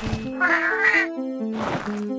Ha ha ha!